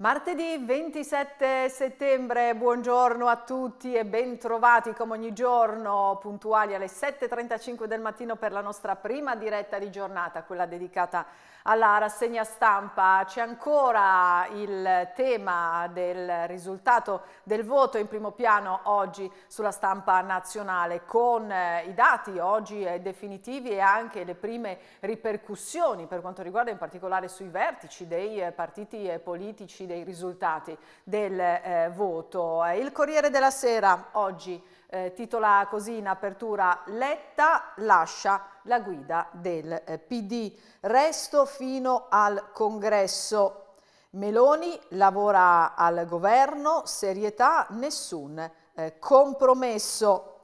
Martedì 27 settembre, buongiorno a tutti e ben trovati come ogni giorno puntuali alle 7.35 del mattino per la nostra prima diretta di giornata, quella dedicata alla rassegna stampa. C'è ancora il tema del risultato del voto in primo piano oggi sulla stampa nazionale con eh, i dati oggi eh, definitivi e anche le prime ripercussioni per quanto riguarda in particolare sui vertici dei eh, partiti politici, dei risultati del voto. Il Corriere della Sera oggi eh, titola così in apertura Letta lascia la guida del eh, PD, resto fino al congresso. Meloni lavora al governo, serietà, nessun eh, compromesso.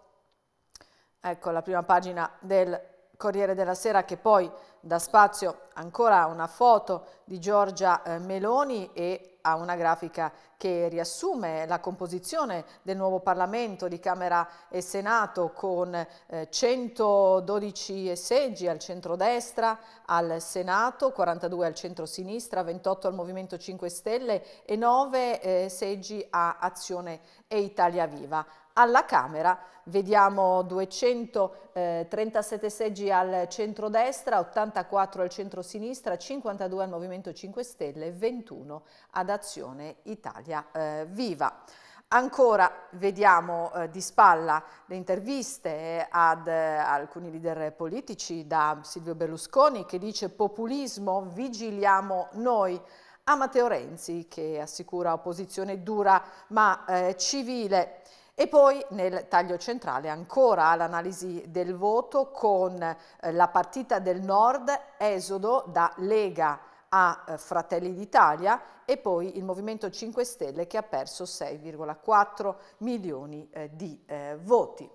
Ecco la prima pagina del Corriere della Sera che poi dà spazio ancora a una foto di Giorgia eh, Meloni e a una grafica che riassume la composizione del nuovo Parlamento di Camera e Senato con eh, 112 seggi al centrodestra al Senato, 42 al centro-sinistra, 28 al Movimento 5 Stelle e 9 eh, seggi a Azione e Italia Viva. Alla Camera vediamo 237 seggi al centrodestra, 84 al centro-sinistra, 52 al Movimento 5 Stelle, 21 ad Azione Italia eh, Viva. Ancora vediamo eh, di spalla le interviste ad eh, alcuni leader politici da Silvio Berlusconi che dice populismo, vigiliamo noi a Matteo Renzi che assicura opposizione dura ma eh, civile. E poi nel taglio centrale ancora l'analisi del voto con eh, la partita del Nord, esodo da Lega a eh, Fratelli d'Italia e poi il Movimento 5 Stelle che ha perso 6,4 milioni eh, di voti.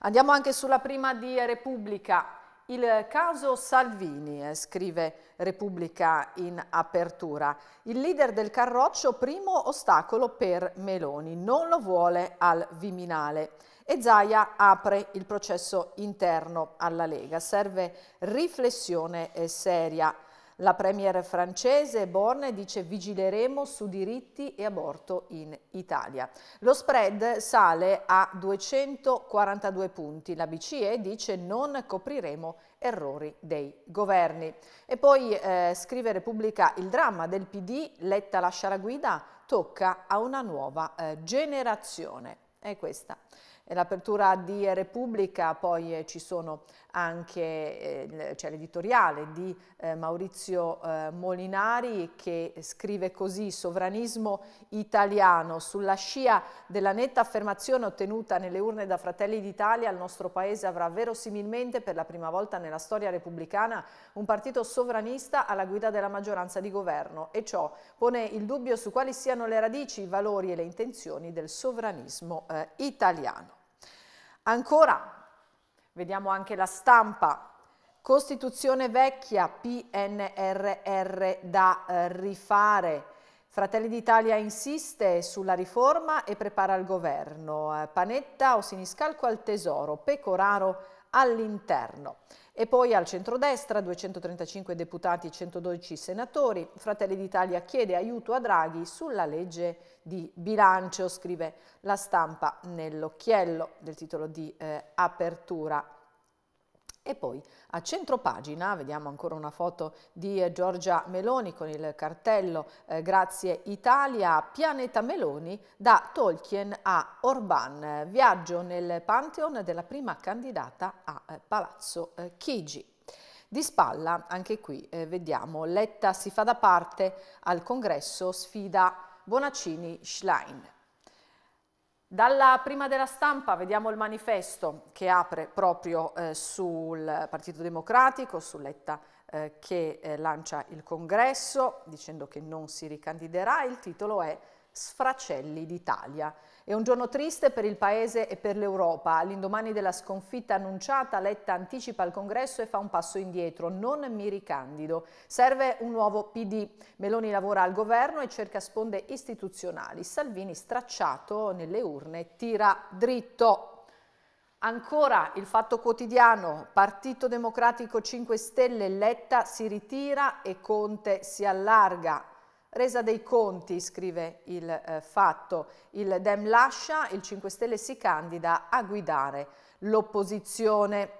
Andiamo anche sulla prima di Repubblica. Il caso Salvini, eh, scrive Repubblica in apertura. Il leader del Carroccio, primo ostacolo per Meloni, non lo vuole al Viminale. E Zaia apre il processo interno alla Lega. Serve riflessione eh, seria la premier francese Borne dice vigileremo su diritti e aborto in Italia. Lo spread sale a 242 punti. La BCE dice non copriremo errori dei governi. E poi eh, scrive Repubblica il dramma del PD, Letta lascia la guida, tocca a una nuova eh, generazione. E questa l'apertura di Repubblica, poi eh, ci sono anche eh, c'è l'editoriale di eh, Maurizio eh, Molinari che scrive così sovranismo italiano sulla scia della netta affermazione ottenuta nelle urne da Fratelli d'Italia il nostro paese avrà verosimilmente per la prima volta nella storia repubblicana un partito sovranista alla guida della maggioranza di governo e ciò pone il dubbio su quali siano le radici, i valori e le intenzioni del sovranismo eh, italiano. Ancora, vediamo anche la stampa, Costituzione vecchia, PNRR da eh, rifare. Fratelli d'Italia insiste sulla riforma e prepara il governo. Eh, Panetta o Siniscalco al tesoro, Pecoraro all'interno. E poi al centrodestra 235 deputati e 112 senatori. Fratelli d'Italia chiede aiuto a Draghi sulla legge di bilancio, scrive la stampa nell'occhiello del titolo di eh, apertura e poi a centro pagina vediamo ancora una foto di Giorgia Meloni con il cartello eh, Grazie Italia, Pianeta Meloni da Tolkien a Orban, viaggio nel Pantheon della prima candidata a eh, Palazzo eh, Chigi. Di spalla, anche qui eh, vediamo, Letta si fa da parte al congresso, sfida Bonaccini Schlein. Dalla prima della stampa vediamo il manifesto che apre proprio eh, sul Partito Democratico, su Letta eh, che eh, lancia il congresso dicendo che non si ricandiderà. Il titolo è Sfracelli d'Italia. È un giorno triste per il Paese e per l'Europa. All'indomani della sconfitta annunciata, Letta anticipa il congresso e fa un passo indietro. Non mi ricandido. Serve un nuovo PD. Meloni lavora al governo e cerca sponde istituzionali. Salvini, stracciato nelle urne, tira dritto. Ancora il Fatto Quotidiano, Partito Democratico 5 Stelle, Letta si ritira e Conte si allarga. Resa dei conti, scrive il eh, fatto. Il Dem lascia, il 5 Stelle si candida a guidare l'opposizione.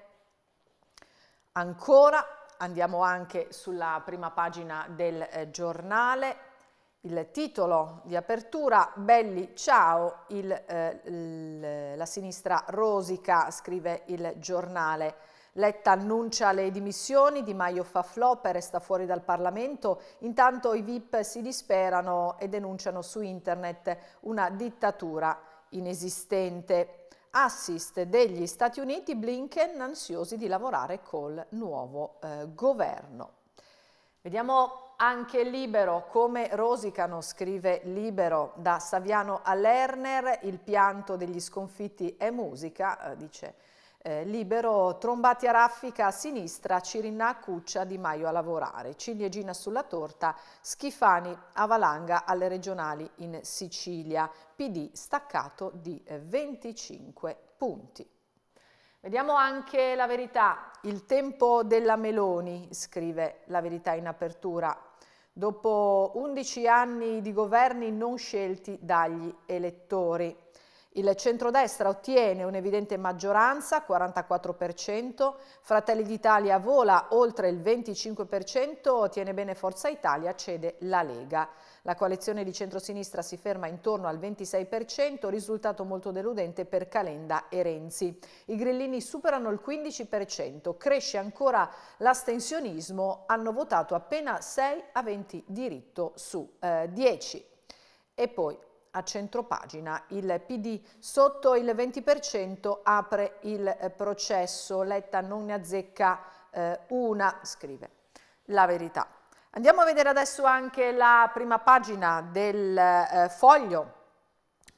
Ancora andiamo anche sulla prima pagina del eh, giornale. Il titolo di apertura, Belli ciao, il, eh, la sinistra rosica, scrive il giornale. Letta annuncia le dimissioni, Di Maio fa flop e resta fuori dal Parlamento, intanto i VIP si disperano e denunciano su internet una dittatura inesistente. Assist degli Stati Uniti, Blinken ansiosi di lavorare col nuovo eh, governo. Vediamo anche Libero, come rosicano, scrive Libero, da Saviano a Lerner, il pianto degli sconfitti è musica, eh, dice eh, libero, trombati a raffica a sinistra, Cirinna a Cuccia, Di Maio a lavorare, ciliegina sulla torta, Schifani a valanga alle regionali in Sicilia, PD staccato di 25 eh, punti. Vediamo anche la verità, il tempo della Meloni, scrive la verità in apertura, dopo 11 anni di governi non scelti dagli elettori. Il centrodestra ottiene un'evidente maggioranza, 44%, Fratelli d'Italia vola oltre il 25%, tiene bene Forza Italia, cede la Lega. La coalizione di centrosinistra si ferma intorno al 26%, risultato molto deludente per Calenda e Renzi. I grillini superano il 15%, cresce ancora l'astensionismo, hanno votato appena 6 a 20 diritto su eh, 10. E poi a centropagina. Il PD sotto il 20% apre il eh, processo, Letta non ne azzecca eh, una, scrive la verità. Andiamo a vedere adesso anche la prima pagina del eh, foglio.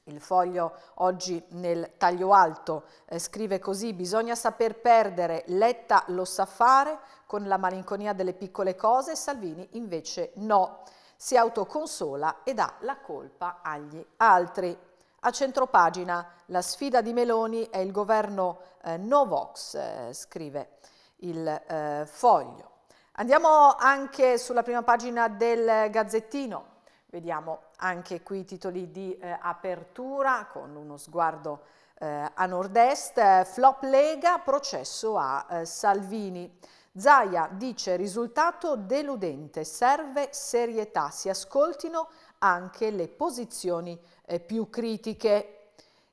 Il foglio oggi nel taglio alto eh, scrive così, bisogna saper perdere, Letta lo sa fare con la malinconia delle piccole cose, Salvini invece no si autoconsola e dà la colpa agli altri. A centropagina la sfida di Meloni è il governo eh, Novox, eh, scrive il eh, foglio. Andiamo anche sulla prima pagina del Gazzettino, vediamo anche qui i titoli di eh, apertura con uno sguardo eh, a nord-est, flop Lega, processo a eh, Salvini. Zaia dice risultato deludente, serve serietà, si ascoltino anche le posizioni eh, più critiche.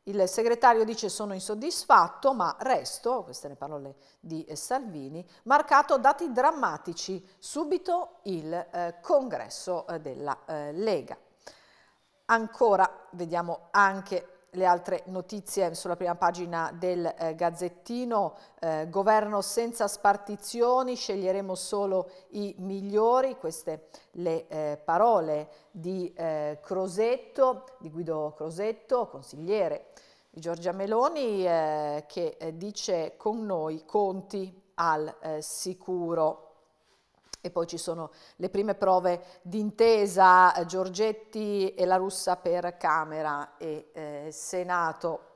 Il segretario dice sono insoddisfatto, ma resto, queste le parole di eh, Salvini, marcato dati drammatici, subito il eh, congresso eh, della eh, Lega. Ancora vediamo anche le altre notizie sulla prima pagina del eh, Gazzettino, eh, governo senza spartizioni, sceglieremo solo i migliori, queste le eh, parole di eh, Crosetto, di Guido Crosetto, consigliere di Giorgia Meloni, eh, che eh, dice con noi conti al sicuro. E poi ci sono le prime prove d'intesa, eh, Giorgetti e la Russa per Camera e eh, Senato.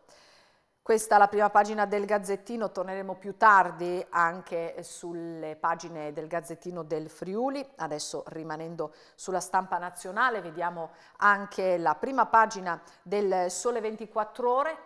Questa è la prima pagina del Gazzettino, torneremo più tardi anche sulle pagine del Gazzettino del Friuli. Adesso rimanendo sulla stampa nazionale vediamo anche la prima pagina del Sole 24 Ore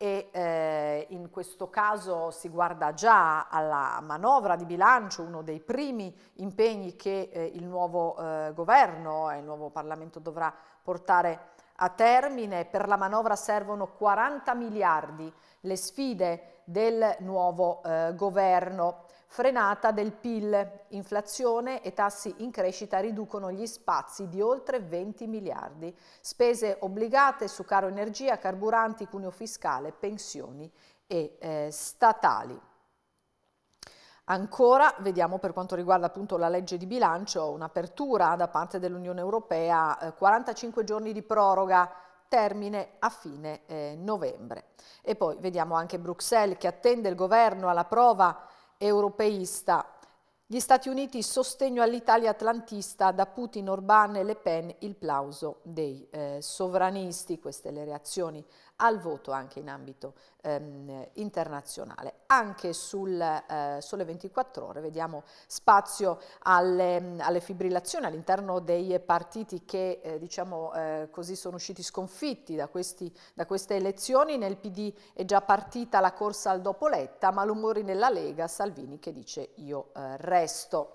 e eh, in questo caso si guarda già alla manovra di bilancio, uno dei primi impegni che eh, il nuovo eh, governo e il nuovo Parlamento dovrà portare a termine. Per la manovra servono 40 miliardi, le sfide del nuovo eh, governo frenata del PIL, inflazione e tassi in crescita riducono gli spazi di oltre 20 miliardi, spese obbligate su caro energia, carburanti, cuneo fiscale, pensioni e eh, statali. Ancora vediamo per quanto riguarda appunto la legge di bilancio un'apertura da parte dell'Unione Europea, eh, 45 giorni di proroga, termine a fine eh, novembre. E poi vediamo anche Bruxelles che attende il governo alla prova europeista. Gli Stati Uniti sostegno all'Italia atlantista da Putin, Orbán e Le Pen il plauso dei eh, sovranisti, queste le reazioni al voto anche in ambito ehm, internazionale. Anche sul eh, Sole 24 Ore vediamo spazio alle, alle fibrillazioni all'interno dei partiti che eh, diciamo eh, così sono usciti sconfitti da, questi, da, queste elezioni. Nel PD è già partita la corsa al dopo Letta, malumori nella Lega, Salvini che dice io eh, resto.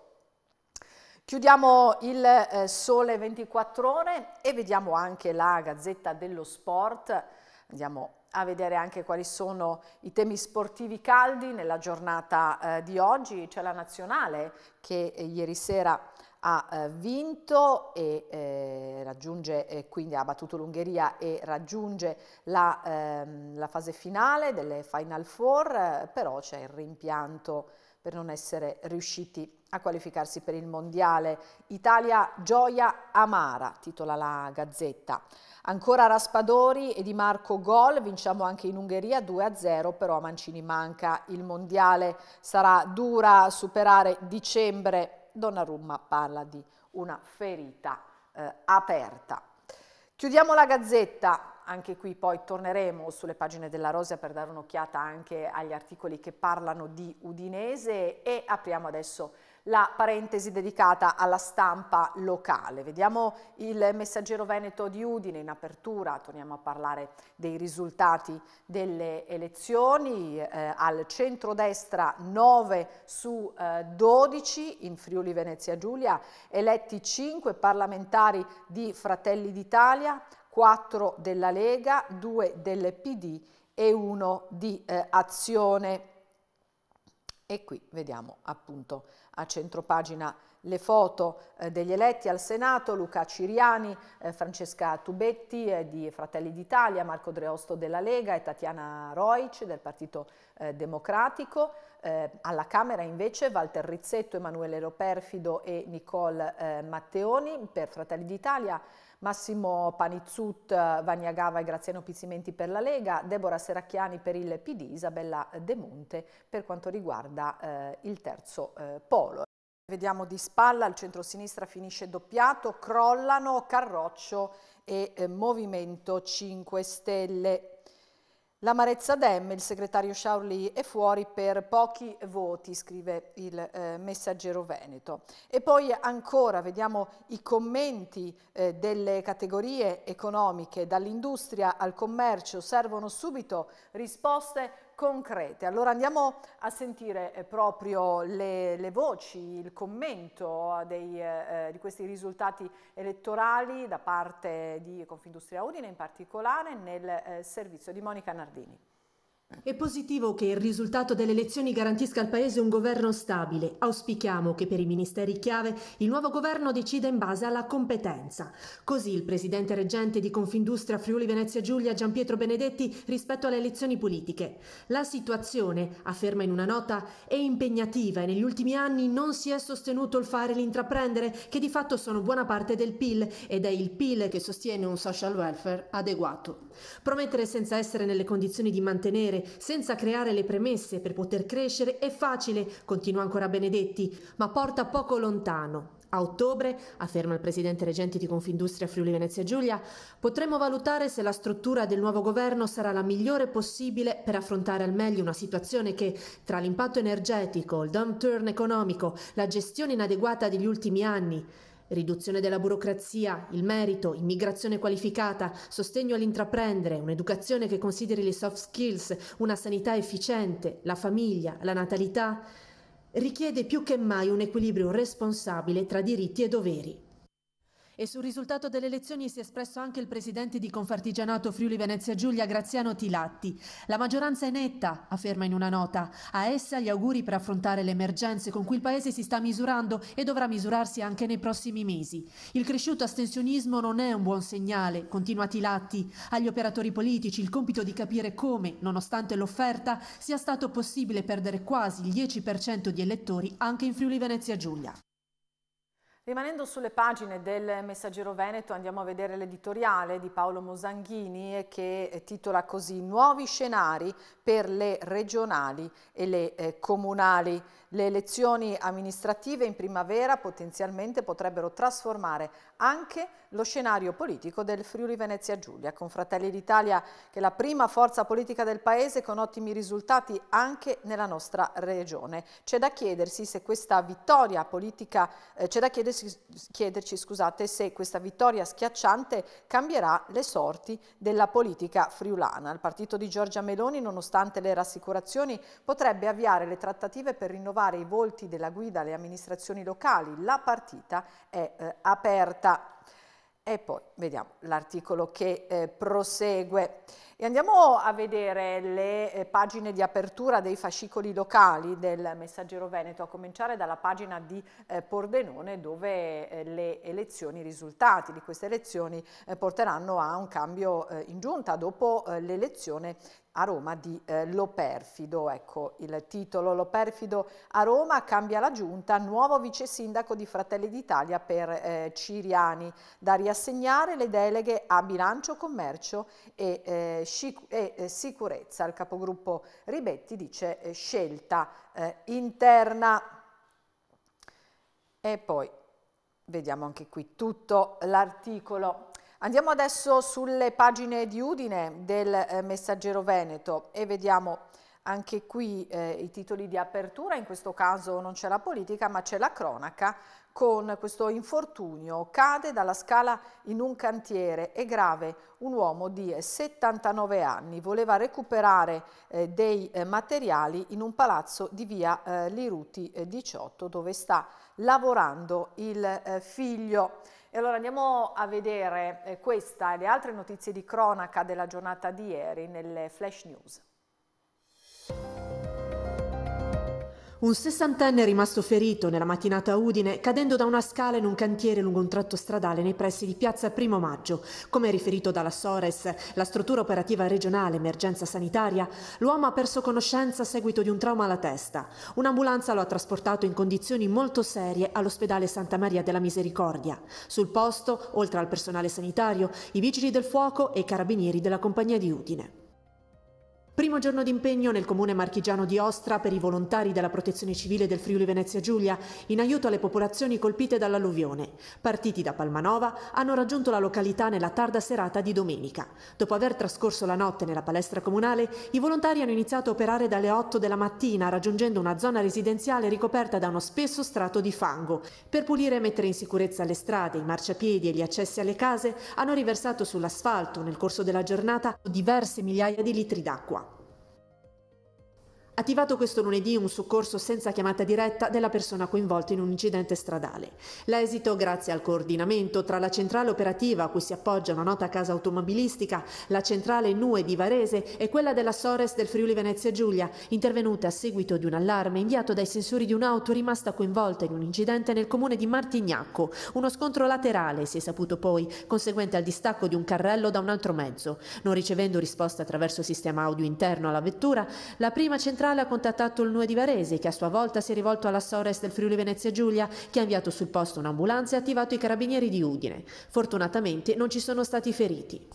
Chiudiamo il eh, Sole 24 Ore e vediamo anche la Gazzetta dello Sport. Andiamo a vedere anche quali sono i temi sportivi caldi nella giornata eh, di oggi. C'è la nazionale che eh, ieri sera ha eh, vinto e eh, raggiunge, eh, quindi ha battuto l'Ungheria e raggiunge la, ehm, la, fase finale delle Final Four, eh, però c'è il rimpianto per non essere riusciti a qualificarsi per il Mondiale. Italia gioia amara, titola la Gazzetta. Ancora Raspadori e Di Marco gol, vinciamo anche in Ungheria 2-0, però a Mancini manca il mondiale, sarà dura superare dicembre. Donnarumma parla di una ferita eh, aperta. Chiudiamo la Gazzetta, anche qui poi torneremo sulle pagine della Rosia per dare un'occhiata anche agli articoli che parlano di Udinese e apriamo adesso la parentesi dedicata alla stampa locale. Vediamo il messaggero veneto di Udine in apertura, torniamo a parlare dei risultati delle elezioni, eh, al centrodestra 9 su eh, 12 in Friuli Venezia Giulia, eletti 5 parlamentari di Fratelli d'Italia, 4 della Lega, 2 del PD e 1 di eh, Azione. E qui vediamo appunto a centropagina le foto eh, degli eletti al Senato, Luca Ciriani, eh, Francesca Tubetti eh, di Fratelli d'Italia, Marco Dreosto della Lega e Tatiana Roic del Partito eh, Democratico. Eh, alla Camera invece Walter Rizzetto, Emanuele Roperfido e Nicole eh, Matteoni per Fratelli d'Italia, Massimo Panizzut, Vagnagava e Graziano Pizzimenti per la Lega, Deborah Seracchiani per il PD, Isabella De Monte per quanto riguarda eh, il terzo eh, polo. Vediamo di spalla, il centro-sinistra finisce doppiato, crollano Carroccio e eh, Movimento 5 Stelle. L'amarezza Dem, il segretario Sciaurli è fuori per pochi voti, scrive il eh, messaggero Veneto. E poi ancora vediamo i commenti eh, delle categorie economiche, dall'industria al commercio, servono subito risposte concrete. Allora andiamo a sentire eh, proprio le, le, voci, il commento dei, eh, di questi risultati elettorali da parte di Confindustria Udine, in particolare nel eh, servizio di Monica Nardini. È positivo che il risultato delle elezioni garantisca al Paese un governo stabile. Auspichiamo che per i ministeri chiave il nuovo governo decida in base alla competenza. Così il presidente reggente di Confindustria Friuli Venezia Giulia Giampietro Benedetti rispetto alle elezioni politiche. La situazione, afferma in una nota, è impegnativa e negli ultimi anni non si è sostenuto il fare e l'intraprendere, che di fatto sono buona parte del PIL ed è il PIL che sostiene un social welfare adeguato. Promettere senza essere nelle condizioni di mantenere senza creare le premesse per poter crescere è facile, continua ancora Benedetti, ma porta poco lontano. A ottobre, afferma il presidente reggente di Confindustria Friuli Venezia Giulia, potremo valutare se la struttura del nuovo governo sarà la migliore possibile per affrontare al meglio una situazione che, tra l'impatto energetico, il downturn economico, la gestione inadeguata degli ultimi anni, riduzione della burocrazia, il merito, immigrazione qualificata, sostegno all'intraprendere, un'educazione che consideri le soft skills, una sanità efficiente, la famiglia, la natalità, richiede più che mai un equilibrio responsabile tra diritti e doveri. E sul risultato delle elezioni si è espresso anche il presidente di Confartigianato Friuli Venezia Giulia, Graziano Tilatti. La maggioranza è netta, afferma in una nota. A essa gli auguri per affrontare le emergenze con cui il Paese si sta misurando e dovrà misurarsi anche nei prossimi mesi. Il cresciuto astensionismo non è un buon segnale, continua Tilatti. Agli operatori politici il compito di capire come, nonostante l'offerta, sia stato possibile perdere quasi il 10% di elettori anche in Friuli Venezia Giulia. Rimanendo sulle pagine del Messaggero Veneto andiamo a vedere l'editoriale di Paolo Mosanghini che titola così Nuovi scenari per le regionali e le eh, comunali. Le elezioni amministrative in primavera potenzialmente potrebbero trasformare anche lo scenario politico del Friuli Venezia Giulia, con Fratelli d'Italia che è la prima forza politica del Paese con ottimi risultati anche nella nostra regione. C'è da chiedersi se questa vittoria politica, eh, c'è da chiedersi, chiederci scusate, se questa vittoria schiacciante cambierà le sorti della politica friulana. Il partito di Giorgia Meloni, nonostante le rassicurazioni, potrebbe avviare le trattative per rinnovare i volti della guida alle amministrazioni locali. La partita è eh, aperta. E poi vediamo l'articolo che eh, prosegue. E andiamo a vedere le eh, pagine di apertura dei fascicoli locali del Messaggero Veneto, a cominciare dalla pagina di eh, Pordenone dove eh, le elezioni, i risultati di queste elezioni eh, porteranno a un cambio eh, in giunta dopo l'elezione a Roma di eh, Loperfido, ecco il titolo, Loperfido a Roma cambia la giunta, nuovo vice sindaco di Fratelli d'Italia per eh, Ciriani, da riassegnare le deleghe a bilancio, commercio e, eh, e eh, sicurezza. Il capogruppo Ribetti dice eh, scelta eh, interna. E poi vediamo anche qui tutto l'articolo. Andiamo adesso sulle pagine di Udine del eh, Messaggero Veneto e vediamo anche qui eh, i titoli di apertura, in questo caso non c'è la politica ma c'è la cronaca con questo infortunio. Cade dalla scala in un cantiere, è grave, un uomo di 79 anni, voleva recuperare eh, dei eh, materiali in un palazzo di via eh, Liruti 18 dove sta lavorando il eh, figlio. E allora andiamo a vedere eh, questa e le altre notizie di cronaca della giornata di ieri nelle Flash News. Un sessantenne è rimasto ferito nella mattinata a Udine cadendo da una scala in un cantiere lungo un tratto stradale nei pressi di piazza Primo Maggio. Come riferito dalla Sores, la struttura operativa regionale emergenza sanitaria, l'uomo ha perso conoscenza a seguito di un trauma alla testa. Un'ambulanza lo ha trasportato in condizioni molto serie all'ospedale Santa Maria della Misericordia. Sul posto, oltre al personale sanitario, i vigili del fuoco e i carabinieri della compagnia di Udine. Primo giorno d'impegno nel comune marchigiano di Ostra per i volontari della protezione civile del Friuli Venezia Giulia in aiuto alle popolazioni colpite dall'alluvione. Partiti da Palmanova hanno raggiunto la località nella tarda serata di domenica. Dopo aver trascorso la notte nella palestra comunale, i volontari hanno iniziato a operare dalle 8 della mattina raggiungendo una zona residenziale ricoperta da uno spesso strato di fango. Per pulire e mettere in sicurezza le strade, i marciapiedi e gli accessi alle case hanno riversato sull'asfalto nel corso della giornata diverse migliaia di litri d'acqua. Attivato questo lunedì un soccorso senza chiamata diretta della persona coinvolta in un incidente stradale. L'esito grazie al coordinamento tra la centrale operativa a cui si appoggia una nota casa automobilistica, la centrale NUE di Varese e quella della Sores del Friuli Venezia Giulia, intervenute a seguito di un allarme inviato dai sensori di un'auto rimasta coinvolta in un incidente nel comune di Martignacco. Uno scontro laterale si è saputo poi, conseguente al distacco di un carrello da un altro mezzo. Non ricevendo risposta attraverso sistema audio interno alla vettura, la prima centrale centrale ha contattato il NUE di Varese, che a sua volta si è rivolto alla Sores del Friuli Venezia Giulia, che ha inviato sul posto un'ambulanza e attivato i carabinieri di Udine. Fortunatamente non ci sono stati feriti.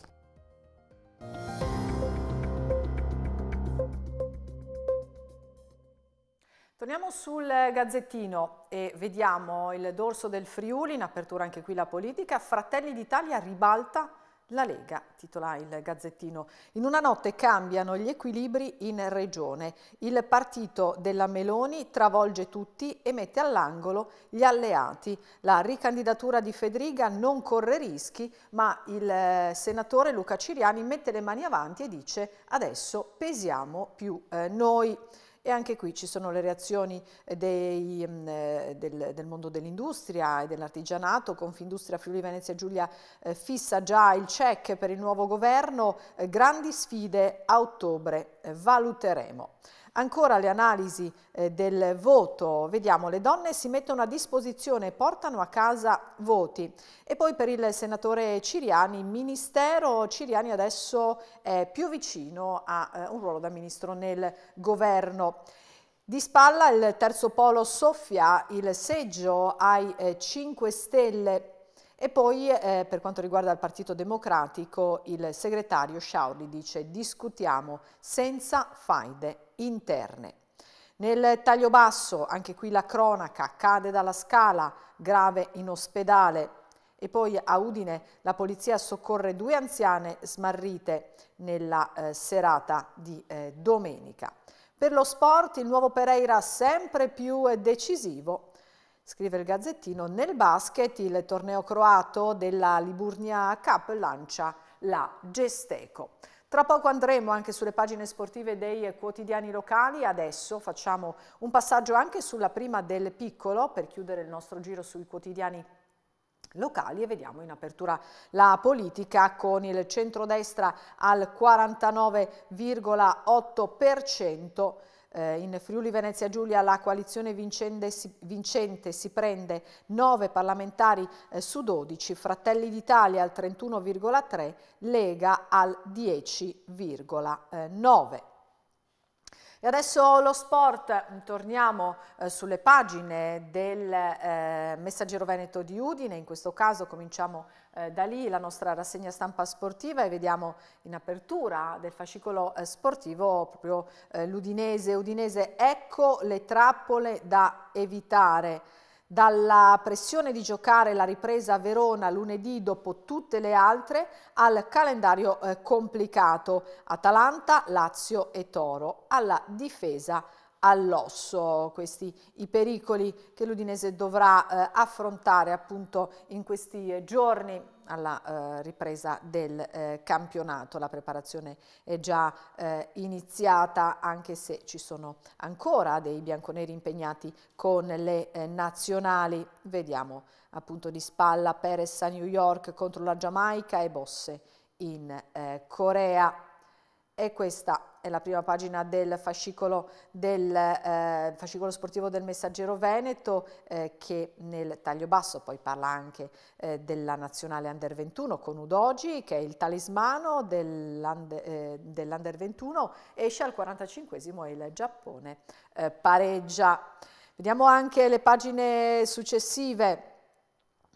Torniamo sul Gazzettino e vediamo il dorso del Friuli, in apertura anche qui la politica. Fratelli d'Italia ribalta la Lega, titola il Gazzettino, in una notte cambiano gli equilibri in regione. Il partito della Meloni travolge tutti e mette all'angolo gli alleati. La ricandidatura di Federica non corre rischi, ma il eh, senatore Luca Ciriani mette le mani avanti e dice adesso pesiamo più eh, noi. E anche qui ci sono le reazioni eh, dei, mm, eh, del, del, mondo dell'industria e dell'artigianato. Confindustria Friuli Venezia Giulia eh, fissa già il check per il nuovo governo. Grandi sfide a ottobre, valuteremo. Ancora le analisi eh, del voto, vediamo le donne si mettono a disposizione e portano a casa voti. E poi per il senatore Ciriani, il ministero Ciriani adesso è più vicino a eh, un ruolo da ministro nel governo. Di spalla il terzo polo soffia il seggio ai eh, 5 Stelle. E poi eh, per quanto riguarda il Partito Democratico il segretario Sciaurli dice discutiamo senza faide interne. Nel taglio basso, anche qui la cronaca, cade dalla scala, grave in ospedale. E poi a Udine la polizia soccorre due anziane smarrite nella eh, serata di eh, domenica. Per lo sport il nuovo Pereira sempre più decisivo. Scrive il Gazzettino, nel basket il torneo croato della Liburnia Cup lancia la Gesteco. Tra poco andremo anche sulle pagine sportive dei quotidiani locali, adesso facciamo un passaggio anche sulla prima del piccolo per chiudere il nostro giro sui quotidiani locali e vediamo in apertura la politica con il centrodestra al 49,8%. Eh, in Friuli Venezia Giulia la coalizione vincente si, vincente si prende 9 parlamentari eh, su 12, Fratelli d'Italia al 31,3, Lega al 10,9. E adesso lo sport, torniamo eh, sulle pagine del eh, Messaggero Veneto di Udine, in questo caso cominciamo eh, da lì la nostra rassegna stampa sportiva e vediamo in apertura del fascicolo eh, sportivo proprio eh, l'Udinese. Udinese, ecco le trappole da evitare. Dalla pressione di giocare la ripresa a Verona lunedì dopo tutte le altre al calendario eh, complicato. Atalanta, Lazio e Toro, alla difesa all'osso, questi i pericoli che l'Udinese dovrà eh, affrontare appunto in questi giorni alla eh, ripresa del eh, campionato. La preparazione è già eh, iniziata anche se ci sono ancora dei bianconeri impegnati con le eh, nazionali. Vediamo appunto di spalla Perez a New York contro la Giamaica e Bosse in eh, Corea. E questa è la prima pagina del fascicolo, del, eh, fascicolo sportivo del Messaggero Veneto eh, che nel taglio basso poi parla anche eh, della nazionale Under 21 con Udogi che è il talismano dell'Under, eh, dell 21, esce al 45esimo e il Giappone eh, pareggia. Vediamo anche le pagine successive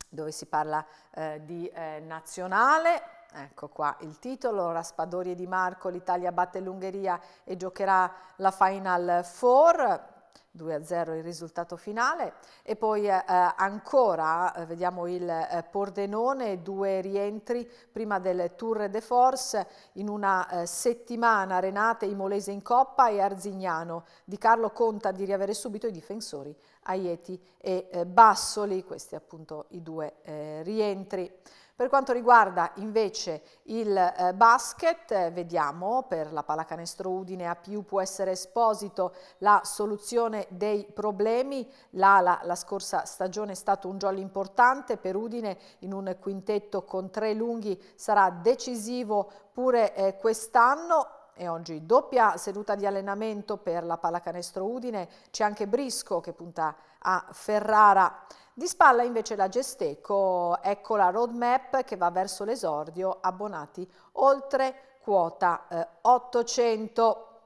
dove si parla eh, di nazionale, Ecco qua il titolo, Raspadori e Di Marco, l'Italia batte l'Ungheria e giocherà la Final Four. 2-0 il risultato finale e poi eh, ancora eh, vediamo il eh, Pordenone, due rientri prima del Tour de Force in una eh, settimana Renate Imolese in Coppa e Arzignano Di Carlo conta di riavere subito i difensori Aieti e eh, Bassoli, questi appunto i due eh, rientri. Per quanto riguarda invece il eh, basket, eh, vediamo per la pallacanestro Udine a più può essere esposito la soluzione dei problemi. La, la, la, scorsa stagione è stato un jolly importante per Udine in un quintetto con tre lunghi, sarà decisivo pure eh, quest'anno e oggi doppia seduta di allenamento per la pallacanestro Udine, c'è anche Brisco che punta a Ferrara. Di spalla invece la Gesteco, ecco la roadmap che va verso l'esordio, abbonati oltre quota eh, 800.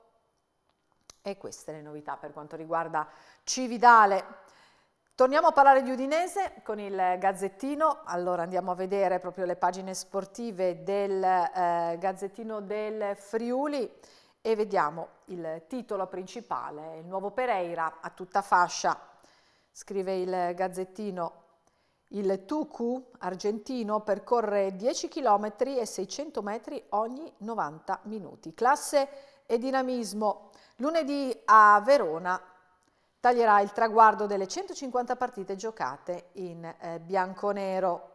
E queste le novità per quanto riguarda Cividale. Torniamo a parlare di Udinese con il Gazzettino, allora andiamo a vedere proprio le pagine sportive del eh, Gazzettino del Friuli e vediamo il titolo principale, il nuovo Pereira a tutta fascia scrive il Gazzettino. Il Tucu argentino percorre 10 km e 600 metri ogni 90 minuti. Classe e dinamismo. Lunedì a Verona taglierà il traguardo delle 150 partite giocate in eh, bianconero.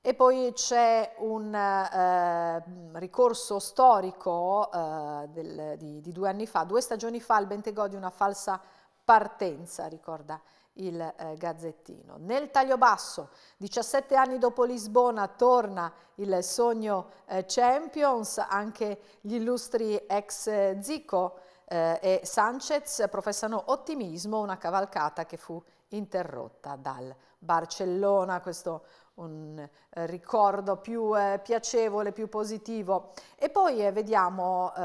E poi c'è un eh, ricorso storico eh, del, di, di, due anni fa, due stagioni fa, il Bentegò di una falsa partenza, ricorda il eh, Gazzettino. Nel taglio basso, 17 anni dopo Lisbona, torna il sogno eh, Champions, anche gli illustri ex Zico eh, e Sanchez professano ottimismo, una cavalcata che fu interrotta dal Barcellona, questo un eh, ricordo più eh, piacevole, più positivo. E poi eh, vediamo eh,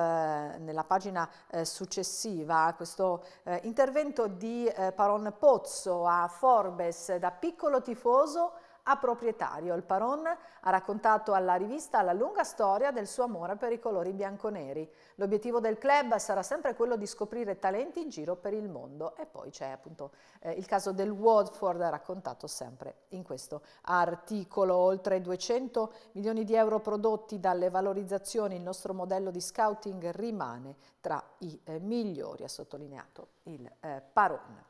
nella pagina eh, successiva questo eh, intervento di Paron Pozzo a Forbes da piccolo tifoso a proprietario. Il Paron ha raccontato alla rivista la lunga storia del suo amore per i colori bianconeri. L'obiettivo del club sarà sempre quello di scoprire talenti in giro per il mondo e poi c'è appunto eh, il caso del Watford raccontato sempre in questo articolo. Oltre 200 milioni di euro prodotti dalle valorizzazioni, il nostro modello di scouting rimane tra i eh, migliori, ha sottolineato il eh, Paron.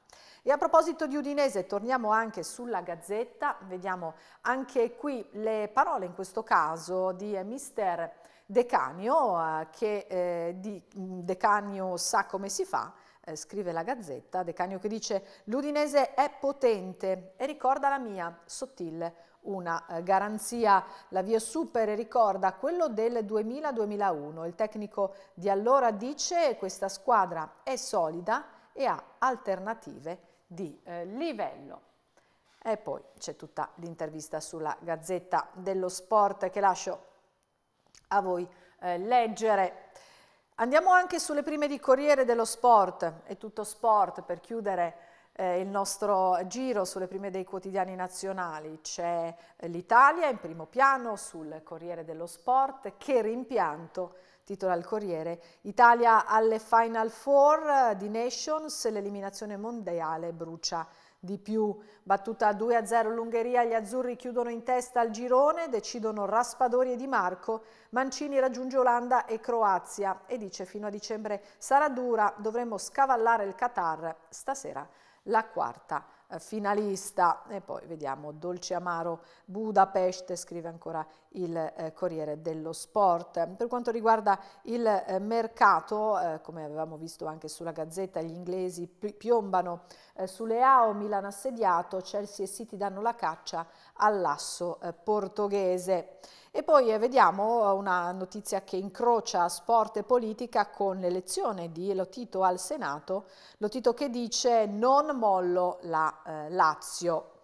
E a proposito di Udinese, torniamo anche sulla Gazzetta, vediamo anche qui le parole, in questo caso, di mister Decanio, eh, che eh, di mm, Decanio sa come si fa, eh, scrive la Gazzetta, Decanio che dice l'Udinese è potente e ricorda la mia, sottile, una eh, garanzia, la Via Super ricorda quello del 2000-2001, il tecnico di allora dice questa squadra è solida e ha alternative di eh, livello. E poi c'è tutta l'intervista sulla Gazzetta dello Sport che lascio a voi eh, leggere. Andiamo anche sulle prime di Corriere dello Sport, è tutto sport per chiudere eh, il nostro giro sulle prime dei quotidiani nazionali. C'è eh, l'Italia in primo piano sul Corriere dello Sport, che rimpianto titola il Corriere, Italia alle Final Four di Nations, l'eliminazione mondiale brucia di più. Battuta 2-0 l'Ungheria, gli azzurri chiudono in testa al girone, decidono Raspadori e Di Marco, Mancini raggiunge Olanda e Croazia e dice fino a dicembre sarà dura, dovremo scavallare il Qatar, stasera la quarta finalista. E poi vediamo dolce amaro Budapest scrive ancora il eh, Corriere dello Sport. Per quanto riguarda il eh, mercato eh, come avevamo visto anche sulla Gazzetta gli inglesi piombano eh, sulle AO Milan assediato Chelsea e City danno la caccia all'asso eh, portoghese e poi eh, vediamo una notizia che incrocia sport e politica con l'elezione di Lotito al Senato, Lotito che dice non mollo la eh, Lazio.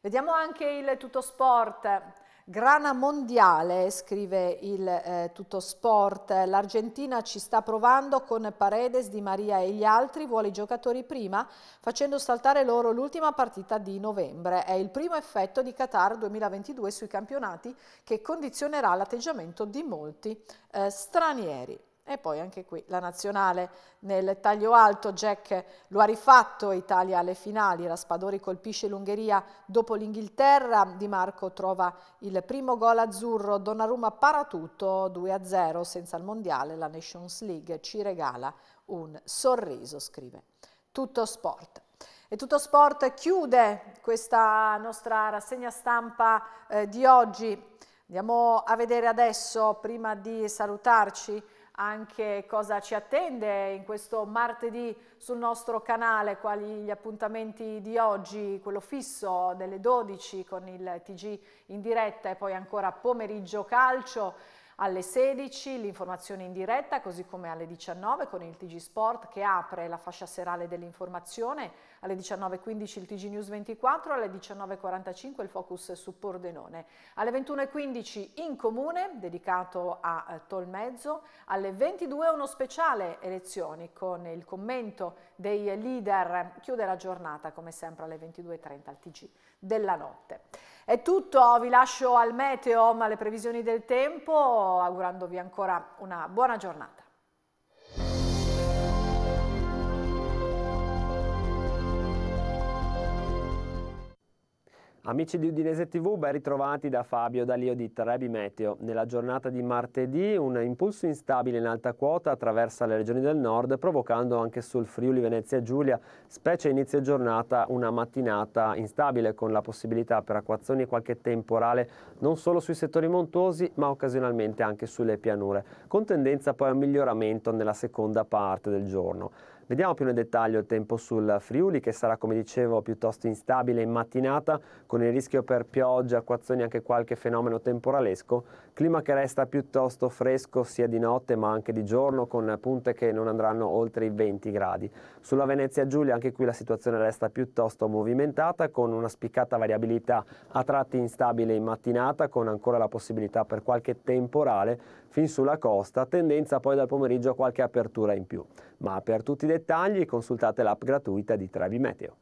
Vediamo anche il tutto sport. Grana mondiale, scrive il eh, Tutto Sport, l'Argentina ci sta provando con Paredes, Di Maria e gli altri, vuole i giocatori prima, facendo saltare loro l'ultima partita di novembre. È il primo effetto di Qatar 2022 sui campionati che condizionerà l'atteggiamento di molti eh, stranieri. E poi anche qui la nazionale nel taglio alto, Jack lo ha rifatto, Italia alle finali, Raspadori colpisce l'Ungheria dopo l'Inghilterra, Di Marco trova il primo gol azzurro, Donnarumma para tutto, 2-0 senza il mondiale, la Nations League ci regala un sorriso, scrive. Tutto sport. E Tutto Sport chiude questa nostra rassegna stampa eh, di oggi. Andiamo a vedere adesso, prima di salutarci, anche cosa ci attende in questo martedì sul nostro canale, quali gli appuntamenti di oggi, quello fisso delle 12 con il TG in diretta e poi ancora pomeriggio calcio alle 16 l'informazione in diretta, così come alle 19 con il TG Sport che apre la fascia serale dell'informazione, alle 19.15 il TG News 24, alle 19.45 il Focus su Pordenone, alle 21.15 in comune dedicato a eh, Tolmezzo, alle 22 uno speciale elezioni con il commento dei leader, chiude la giornata come sempre alle 22.30 al TG della notte. È tutto, vi lascio al meteo, alle previsioni del tempo, augurandovi ancora una buona giornata. Amici di Udinese TV, ben ritrovati da Fabio Dalio di Trebi Meteo. Nella giornata di martedì un impulso instabile in alta quota attraversa le regioni del nord, provocando anche sul Friuli Venezia Giulia, specie inizio giornata, una mattinata instabile con la possibilità per acquazzoni e qualche temporale non solo sui settori montuosi ma occasionalmente anche sulle pianure, con tendenza poi a un miglioramento nella seconda parte del giorno. Vediamo più nel dettaglio il tempo sul Friuli che sarà come dicevo piuttosto instabile in mattinata con il rischio per pioggia, acquazzoni e anche qualche fenomeno temporalesco, clima che resta piuttosto fresco sia di notte ma anche di giorno con punte che non andranno oltre i 20 gradi. Sulla Venezia Giulia anche qui la situazione resta piuttosto movimentata con una spiccata variabilità a tratti instabile in mattinata con ancora la possibilità per qualche temporale fin sulla costa, tendenza poi dal pomeriggio a qualche apertura in più. Ma per tutti i dettagli consultate l'app gratuita di Trevi Meteo.